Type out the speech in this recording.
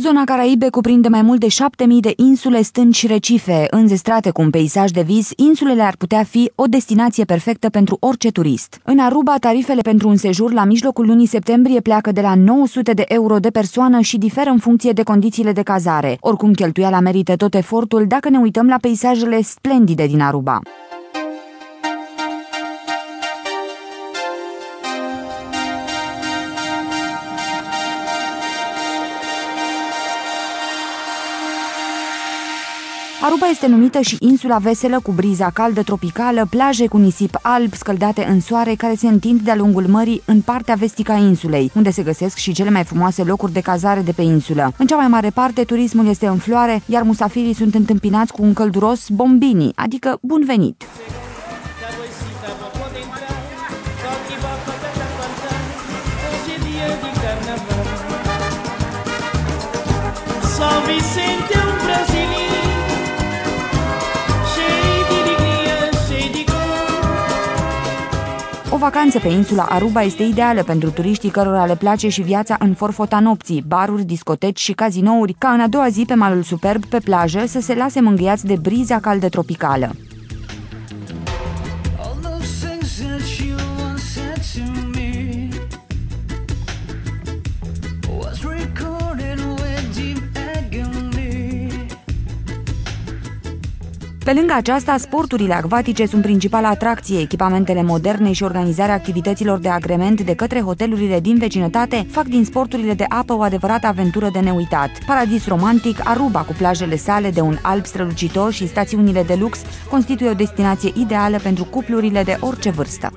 Zona Caraibe cuprinde mai mult de 7000 de insule, stânci și recife. Înzestrate cu un peisaj de vis, insulele ar putea fi o destinație perfectă pentru orice turist. În Aruba, tarifele pentru un sejur la mijlocul lunii septembrie pleacă de la 900 de euro de persoană și diferă în funcție de condițiile de cazare. Oricum, cheltuiala merită tot efortul dacă ne uităm la peisajele splendide din Aruba. Aruba este numită și insula veselă cu briza caldă tropicală, plaje cu nisip alb scăldate în soare care se întind de-a lungul mării în partea vestică a insulei, unde se găsesc și cele mai frumoase locuri de cazare de pe insulă. În cea mai mare parte, turismul este în floare, iar musafirii sunt întâmpinați cu un călduros bombini, adică bun venit. São O vacanță pe insula Aruba este ideală pentru turiștii cărora le place și viața în forfota nopții, baruri, discoteci și cazinouri, ca în a doua zi pe malul superb pe plajă să se lase mângâiați de briza caldă tropicală. Pe lângă aceasta, sporturile acvatice sunt principala atracție. Echipamentele moderne și organizarea activităților de agrement de către hotelurile din vecinătate fac din sporturile de apă o adevărată aventură de neuitat. Paradis romantic, Aruba cu plajele sale de un alb strălucitor și stațiunile de lux constituie o destinație ideală pentru cuplurile de orice vârstă.